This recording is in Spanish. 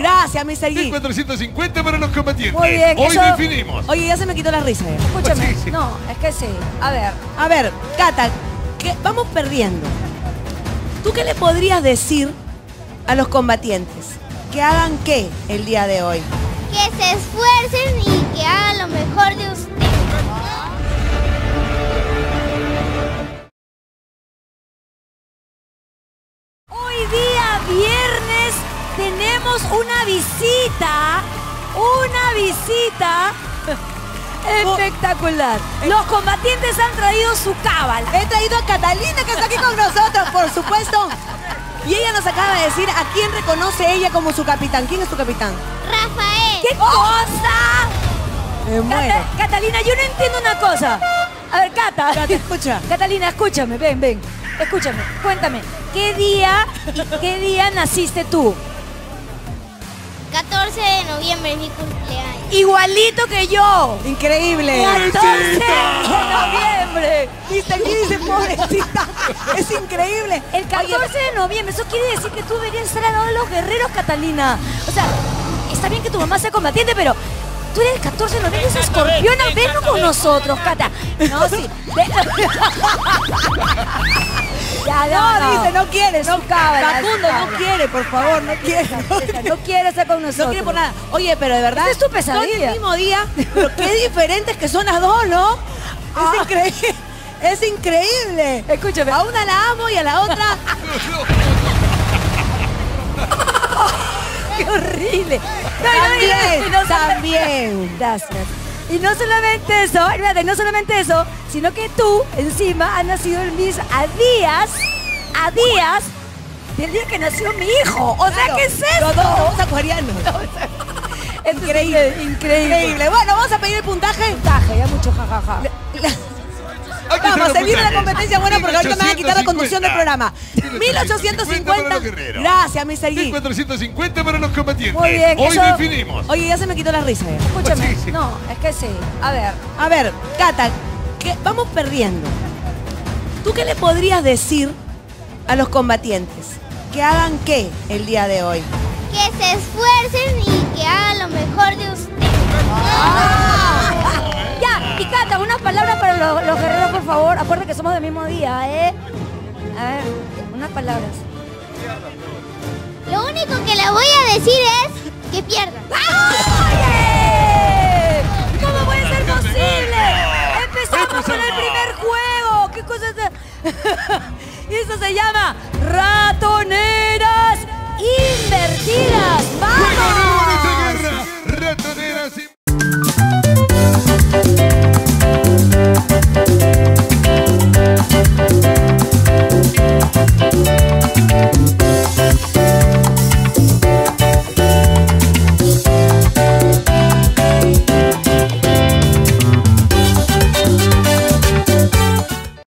Gracias, Mr. G. 1450 para los combatientes. Muy bien, Hoy eso- definimos. Oye, ya se me quitó la risa. ya. Escúchame. Sí, sí. No, es que sí. A ver. A ver, Cata, que vamos perdiendo. ¿Tú qué le podrías decir a los combatientes? ¿Que hagan qué el día de hoy? Que se esfuercen y que hagan lo mejor tenemos una visita. Una visita espectacular. Los combatientes han traído su cábala. He traído a Catalina que está aquí con nosotros, por supuesto. Y ella nos acaba de decir a quién reconoce ella como su capitán. ¿Quién es tu capitán? Rafael. ¡Qué cosa! Me muero. Cata- Catalina, yo no entiendo una cosa. A ver, Cata. Cata, escucha. Catalina, escúchame, ven, ven. Escúchame, cuéntame. ¿Qué día y qué día naciste tú? 14 de noviembre es mi cumpleaños. Igualito que yo. Increíble. 14 de noviembre. Viste, aquí dice pobrecita. Es increíble. El 14 de noviembre, eso quiere decir que tú deberías lado de los guerreros, Catalina. O sea, está bien que tu mamá sea combatiente, pero tú eres el 14 de noviembre, es escorpiona, venlo con nosotros, Cata. No, sí. ya, No, dice, no quiere, no cábala, Facundo, no quiere, por favor, no quiere. No quiere estar con nosotros. No quiere por nada. Oye, pero de verdad. Esa es tu pesadilla. el mismo día, pero qué diferentes que son las dos, ¿no? Ah. Es increíble. Es increíble. Escúchame. A una la amo y a la otra. ¡Qué horrible! No, no, También, también. Gracias. Y no solamente eso, no solamente eso, sino que tú, encima, has nacido el mis a días, a días del día que nació mi hijo. O sea, ¿qué es eso? Los dos somos acuarianos. Increíble, increíble. Increíble. Bueno, vamos a pedir el puntaje. Puntaje, ya mucho jajaja. Vamos, se viene la competencia buena porque ahorita me van a quitar la conducción del programa. 1850 para 1850. los guerreros. Gracias, Mr. G. 1450 para los combatientes. Muy bien, Hoy eso- definimos. Oye, ya se me quitó la risa. ya. Escúchame. Sí, sí. No, es que sí. A ver. A ver, Cata, que vamos perdiendo. ¿Tú qué le podrías decir a los combatientes? ¿Que hagan qué el día de hoy? Que se esfuercen y que hagan lo mejor de ustedes. favor, acuérdate que somos del mismo día, ¿eh? Unas palabras. Lo único que le voy a decir es que pierda. ¡Oye! ¿Cómo puede ser posible? Empezamos con el primer juego. ¿Qué cosa y eso se llama ratonero.